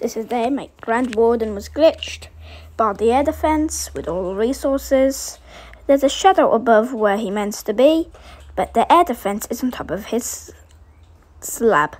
This is day my Grand Warden was glitched. Barred the air defense with all the resources. There's a shadow above where he meant to be, but the air defense is on top of his slab.